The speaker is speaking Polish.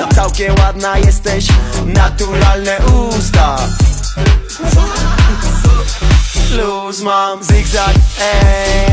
No całkiem ładna jesteś, naturalne usta. Luz mam, zigzag, ej,